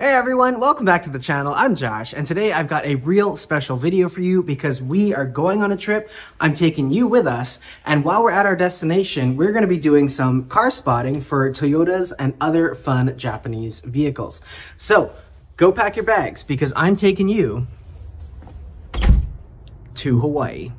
Hey everyone, welcome back to the channel. I'm Josh, and today I've got a real special video for you because we are going on a trip. I'm taking you with us, and while we're at our destination, we're going to be doing some car spotting for Toyotas and other fun Japanese vehicles. So, go pack your bags because I'm taking you to Hawaii.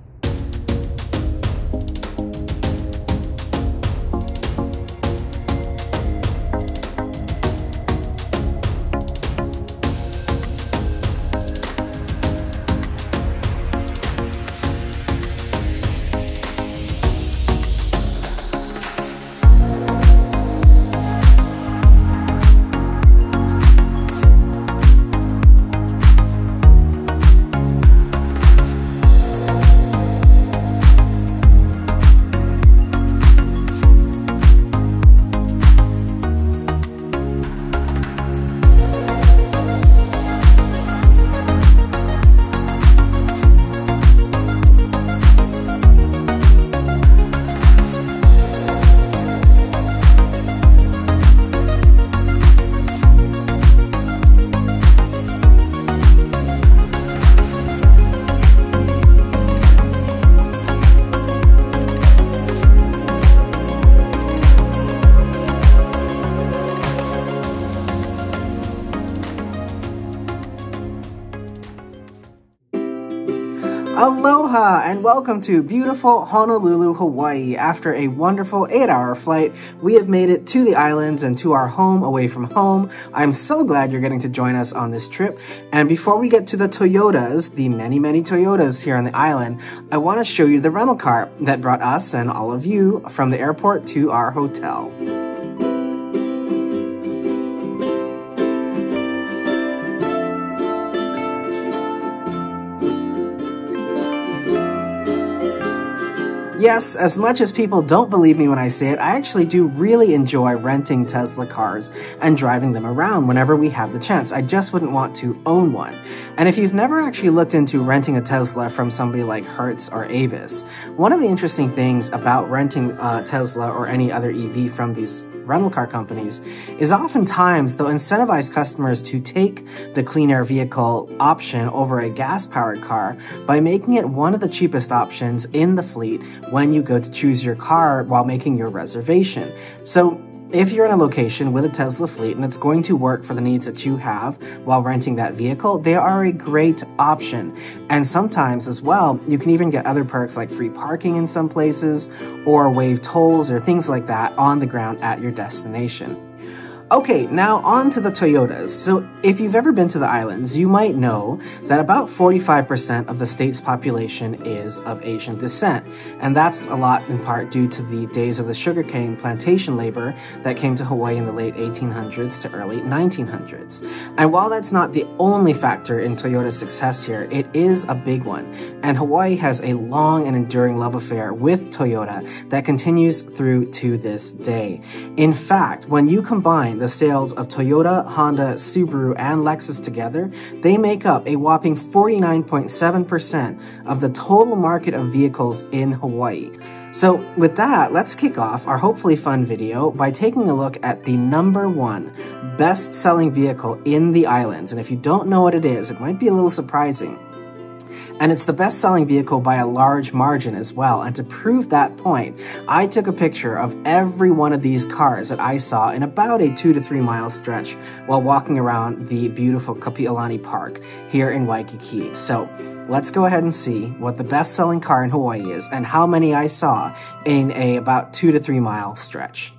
Welcome to beautiful Honolulu, Hawaii. After a wonderful eight hour flight, we have made it to the islands and to our home away from home. I'm so glad you're getting to join us on this trip. And before we get to the Toyotas, the many, many Toyotas here on the island, I want to show you the rental car that brought us and all of you from the airport to our hotel. Yes, as much as people don't believe me when I say it, I actually do really enjoy renting Tesla cars and driving them around whenever we have the chance. I just wouldn't want to own one. And if you've never actually looked into renting a Tesla from somebody like Hertz or Avis, one of the interesting things about renting a Tesla or any other EV from these rental car companies is oftentimes they'll incentivize customers to take the clean air vehicle option over a gas powered car by making it one of the cheapest options in the fleet when you go to choose your car while making your reservation. So if you're in a location with a Tesla fleet and it's going to work for the needs that you have while renting that vehicle, they are a great option. And sometimes as well, you can even get other perks like free parking in some places or waive tolls or things like that on the ground at your destination. Okay, now on to the Toyotas. So, if you've ever been to the islands, you might know that about 45% of the state's population is of Asian descent. And that's a lot in part due to the days of the sugarcane plantation labor that came to Hawaii in the late 1800s to early 1900s. And while that's not the only factor in Toyota's success here, it is a big one. And Hawaii has a long and enduring love affair with Toyota that continues through to this day. In fact, when you combine the sales of Toyota, Honda, Subaru, and Lexus together, they make up a whopping 49.7% of the total market of vehicles in Hawaii. So with that, let's kick off our hopefully fun video by taking a look at the number one best-selling vehicle in the islands. And if you don't know what it is, it might be a little surprising and it's the best selling vehicle by a large margin as well. And to prove that point, I took a picture of every one of these cars that I saw in about a two to three mile stretch while walking around the beautiful Kapi'olani Park here in Waikiki. So let's go ahead and see what the best selling car in Hawaii is and how many I saw in a about two to three mile stretch.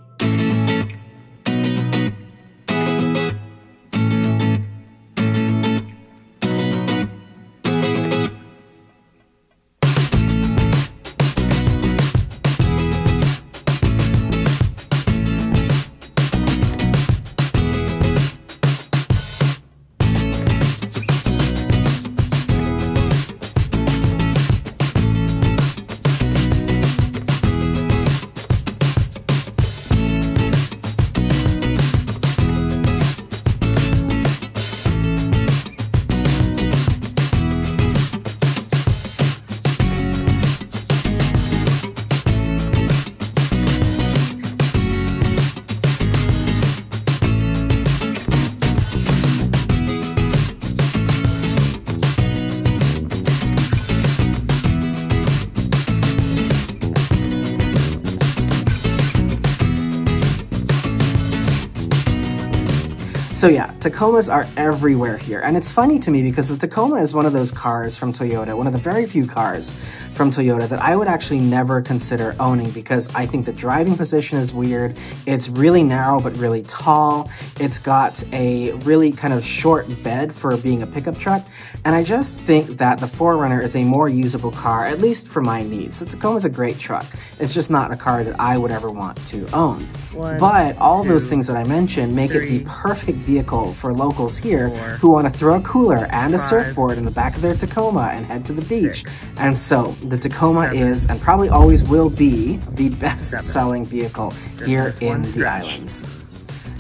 So yeah, Tacomas are everywhere here. And it's funny to me because the Tacoma is one of those cars from Toyota, one of the very few cars from Toyota that I would actually never consider owning because I think the driving position is weird. It's really narrow but really tall. It's got a really kind of short bed for being a pickup truck. And I just think that the 4Runner is a more usable car, at least for my needs. The Tacoma is a great truck. It's just not a car that I would ever want to own. One, but all two, those things that I mentioned make three, it the perfect vehicle for locals here four, who want to throw a cooler and five, a surfboard in the back of their Tacoma and head to the beach. Six, and so the Tacoma seven, is and probably always will be the best seven. selling vehicle here in the islands.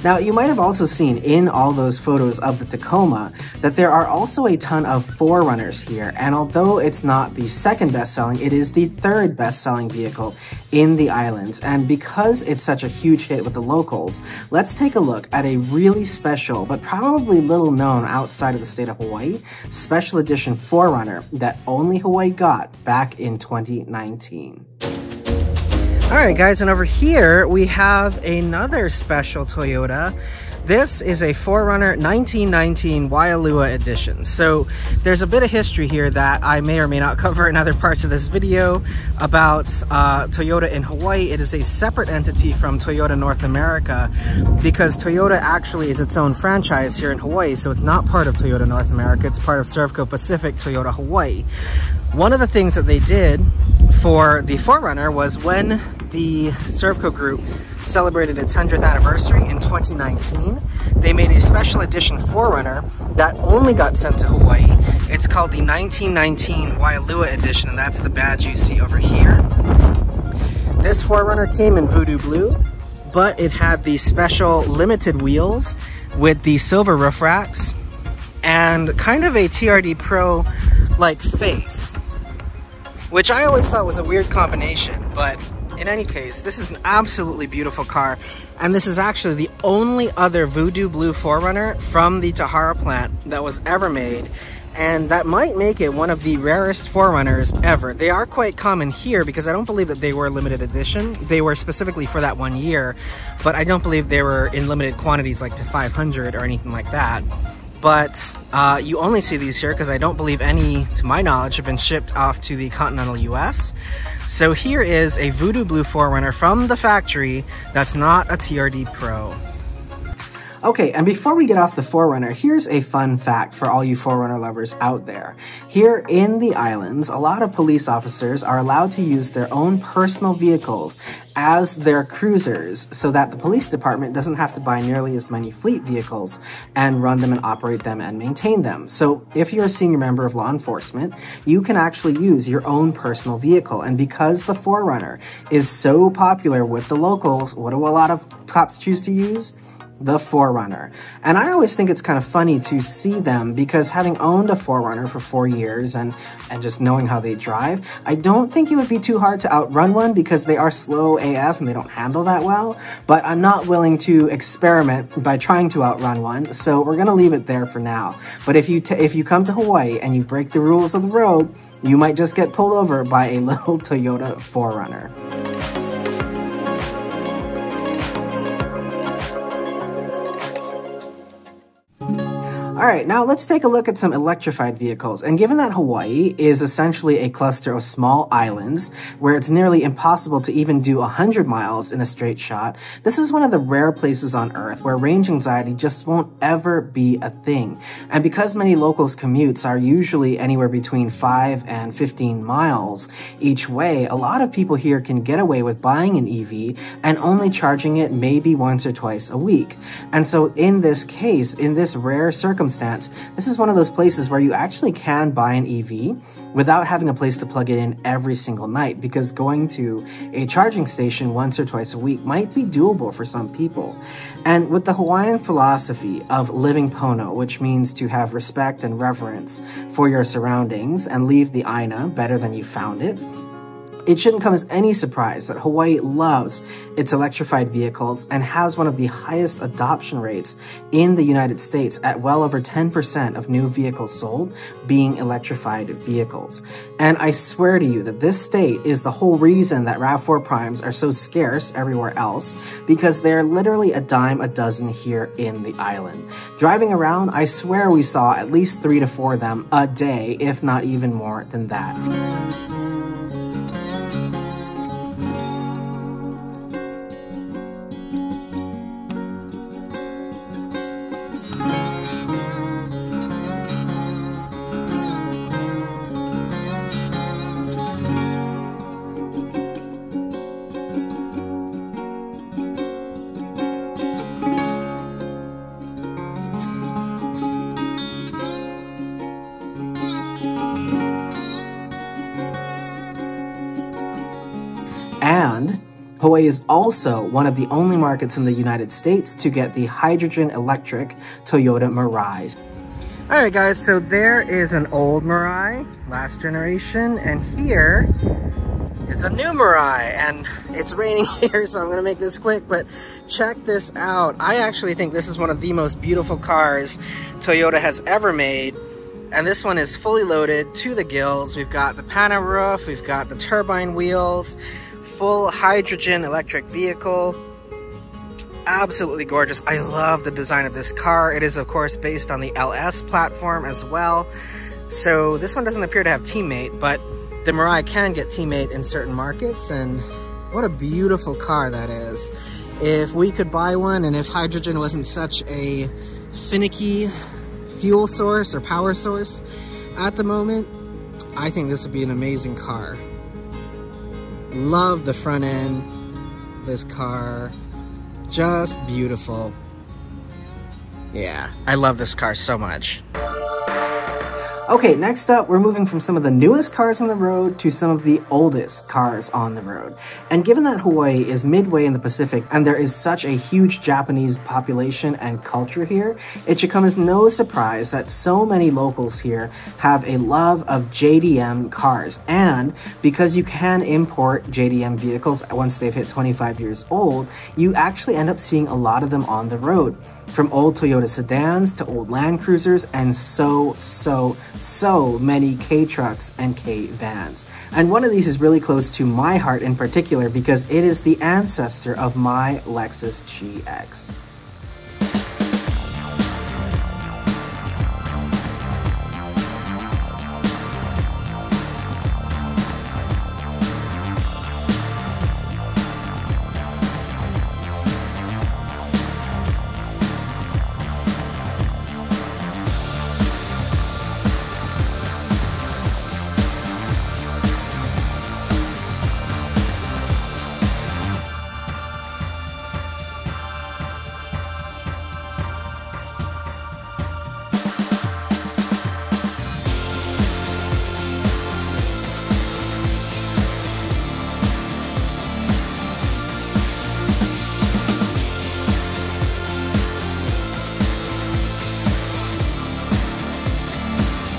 Now, you might have also seen in all those photos of the Tacoma that there are also a ton of 4Runners here, and although it's not the second best-selling, it is the third best-selling vehicle in the islands. And because it's such a huge hit with the locals, let's take a look at a really special, but probably little known outside of the state of Hawaii, special edition 4Runner that only Hawaii got back in 2019. Alright guys, and over here we have another special Toyota. This is a 4Runner 1919 Waialua edition. So there's a bit of history here that I may or may not cover in other parts of this video about uh, Toyota in Hawaii. It is a separate entity from Toyota North America because Toyota actually is its own franchise here in Hawaii. So it's not part of Toyota North America. It's part of Servco Pacific Toyota Hawaii. One of the things that they did for the 4Runner was when the Servco Group celebrated its 100th anniversary in 2019, they made a special edition 4Runner that only got sent to Hawaii. It's called the 1919 Waialua edition, and that's the badge you see over here. This 4Runner came in Voodoo Blue, but it had the special limited wheels with the silver roof racks and kind of a TRD Pro like face which I always thought was a weird combination, but in any case, this is an absolutely beautiful car, and this is actually the only other Voodoo Blue 4Runner from the Tahara plant that was ever made, and that might make it one of the rarest 4Runners ever. They are quite common here because I don't believe that they were limited edition. They were specifically for that one year, but I don't believe they were in limited quantities like to 500 or anything like that but uh, you only see these here because I don't believe any, to my knowledge, have been shipped off to the continental US. So here is a Voodoo Blue 4Runner from the factory that's not a TRD Pro. Okay, and before we get off the 4Runner, here's a fun fact for all you 4Runner lovers out there. Here in the islands, a lot of police officers are allowed to use their own personal vehicles as their cruisers so that the police department doesn't have to buy nearly as many fleet vehicles and run them and operate them and maintain them. So if you're a senior member of law enforcement, you can actually use your own personal vehicle. And because the 4Runner is so popular with the locals, what do a lot of cops choose to use? The 4Runner. And I always think it's kind of funny to see them because having owned a 4Runner for four years and, and just knowing how they drive, I don't think it would be too hard to outrun one because they are slow AF and they don't handle that well. But I'm not willing to experiment by trying to outrun one, so we're gonna leave it there for now. But if you if you come to Hawaii and you break the rules of the road, you might just get pulled over by a little Toyota 4Runner. Alright, now let's take a look at some electrified vehicles. And given that Hawaii is essentially a cluster of small islands, where it's nearly impossible to even do 100 miles in a straight shot, this is one of the rare places on Earth where range anxiety just won't ever be a thing. And because many locals' commutes are usually anywhere between 5 and 15 miles each way, a lot of people here can get away with buying an EV and only charging it maybe once or twice a week. And so in this case, in this rare circumstance, this is one of those places where you actually can buy an EV without having a place to plug it in every single night because going to a charging station once or twice a week might be doable for some people. And with the Hawaiian philosophy of living pono, which means to have respect and reverence for your surroundings and leave the aina better than you found it, It shouldn't come as any surprise that Hawaii loves its electrified vehicles and has one of the highest adoption rates in the United States at well over 10% of new vehicles sold being electrified vehicles. And I swear to you that this state is the whole reason that RAV4 Primes are so scarce everywhere else because they're literally a dime a dozen here in the island. Driving around, I swear we saw at least three to four of them a day, if not even more than that. And Hawaii is also one of the only markets in the United States to get the hydrogen electric Toyota Mirai. Alright guys, so there is an old Mirai, last generation, and here is a new Mirai, and it's raining here, so I'm gonna make this quick, but check this out. I actually think this is one of the most beautiful cars Toyota has ever made, and this one is fully loaded to the gills. We've got the pana roof, we've got the turbine wheels, full hydrogen electric vehicle. Absolutely gorgeous. I love the design of this car. It is, of course, based on the LS platform as well. So this one doesn't appear to have teammate, but the Mirai can get teammate in certain markets, and what a beautiful car that is. If we could buy one, and if hydrogen wasn't such a finicky fuel source or power source at the moment, I think this would be an amazing car. Love the front end, this car. Just beautiful. Yeah, I love this car so much. Okay, next up, we're moving from some of the newest cars on the road to some of the oldest cars on the road. And given that Hawaii is midway in the Pacific and there is such a huge Japanese population and culture here, it should come as no surprise that so many locals here have a love of JDM cars. And because you can import JDM vehicles once they've hit 25 years old, you actually end up seeing a lot of them on the road from old Toyota sedans to old Land Cruisers and so, so, so many K trucks and K vans. And one of these is really close to my heart in particular because it is the ancestor of my Lexus GX.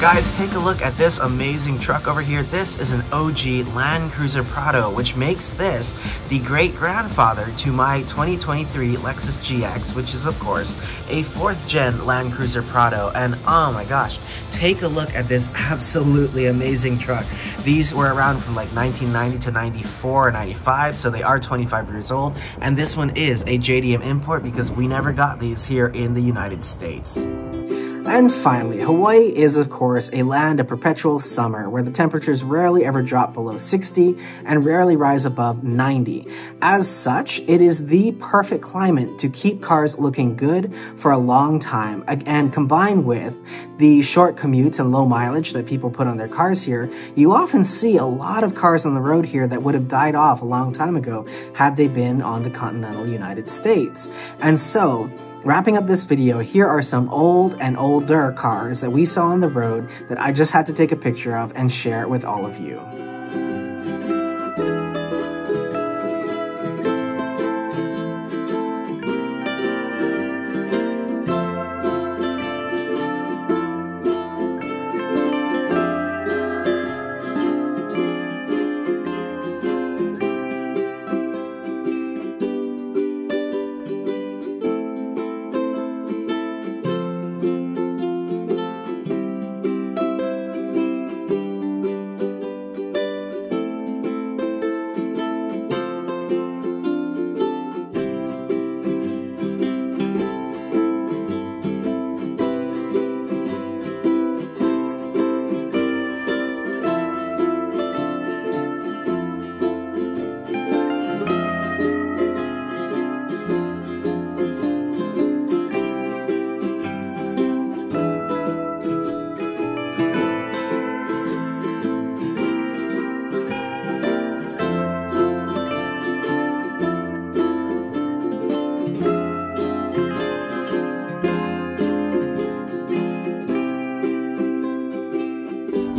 Guys, take a look at this amazing truck over here. This is an OG Land Cruiser Prado, which makes this the great grandfather to my 2023 Lexus GX, which is of course a fourth gen Land Cruiser Prado. And oh my gosh, take a look at this absolutely amazing truck. These were around from like 1990 to 94 or 95, so they are 25 years old. And this one is a JDM import because we never got these here in the United States. And finally, Hawaii is of course a land of perpetual summer where the temperatures rarely ever drop below 60 and rarely rise above 90. As such, it is the perfect climate to keep cars looking good for a long time and combined with the short commutes and low mileage that people put on their cars here, you often see a lot of cars on the road here that would have died off a long time ago had they been on the continental United States. And so, Wrapping up this video, here are some old and older cars that we saw on the road that I just had to take a picture of and share with all of you.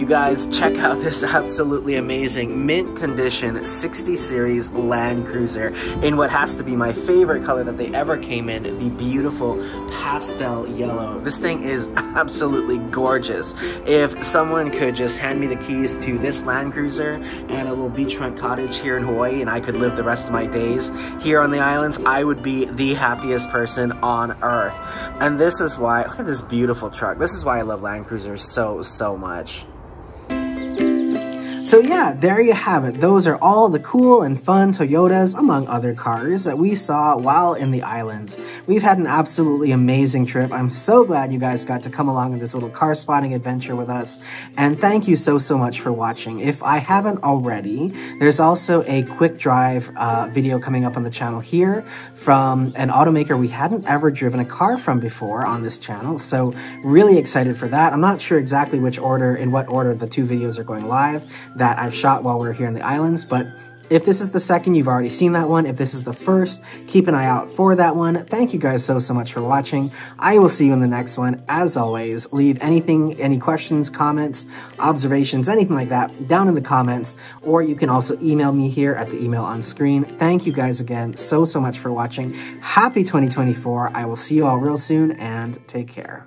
You guys, check out this absolutely amazing mint condition 60 Series Land Cruiser in what has to be my favorite color that they ever came in, the beautiful pastel yellow. This thing is absolutely gorgeous. If someone could just hand me the keys to this Land Cruiser and a little beachfront cottage here in Hawaii and I could live the rest of my days here on the islands, I would be the happiest person on earth. And this is why, look at this beautiful truck. This is why I love Land Cruisers so, so much. So yeah, there you have it. Those are all the cool and fun Toyotas, among other cars, that we saw while in the islands. We've had an absolutely amazing trip. I'm so glad you guys got to come along on this little car spotting adventure with us. And thank you so, so much for watching. If I haven't already, there's also a quick drive uh, video coming up on the channel here from an automaker we hadn't ever driven a car from before on this channel. So really excited for that. I'm not sure exactly which order, in what order the two videos are going live that I've shot while we're here in the islands, but if this is the second, you've already seen that one. If this is the first, keep an eye out for that one. Thank you guys so, so much for watching. I will see you in the next one. As always, leave anything, any questions, comments, observations, anything like that down in the comments, or you can also email me here at the email on screen. Thank you guys again so, so much for watching. Happy 2024. I will see you all real soon and take care.